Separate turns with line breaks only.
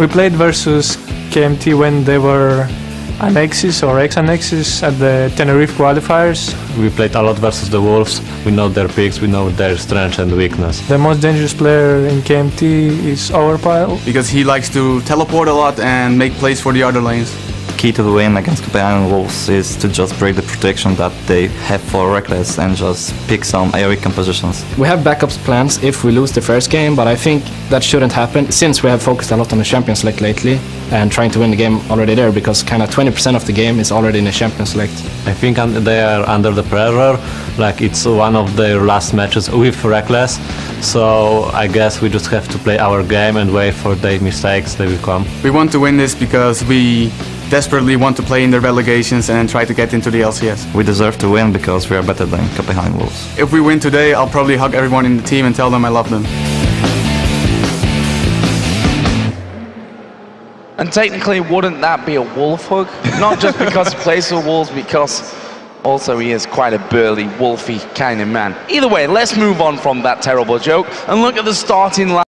We played versus KMT when they were annexes or ex-annexes at the Tenerife qualifiers.
We played a lot versus the Wolves. We know their picks, we know their strength and weakness.
The most dangerous player in KMT is Overpow.
because he likes to teleport a lot and make plays for the other lanes.
Key to the win against Copenhagen Wolves is to just break the protection that they have for Rekkles and just pick some AoE compositions.
We have backups plans if we lose the first game, but I think that shouldn't happen since we have focused a lot on the Champions League lately and trying to win the game already there because kind of 20% of the game is already in the Champions League.
I think they are under the pressure, like it's one of their last matches with Rekkles. So I guess we just have to play our game and wait for their mistakes, they will come.
We want to win this because we desperately want to play in the relegations and try to get into the LCS.
We deserve to win because we are better than Copenhagen Wolves.
If we win today, I'll probably hug everyone in the team and tell them I love them.
And technically, wouldn't that be a wolf hug? Not just because he plays for Wolves, because also he is quite a burly, wolfy kind of man. Either way, let's move on from that terrible joke and look at the starting line.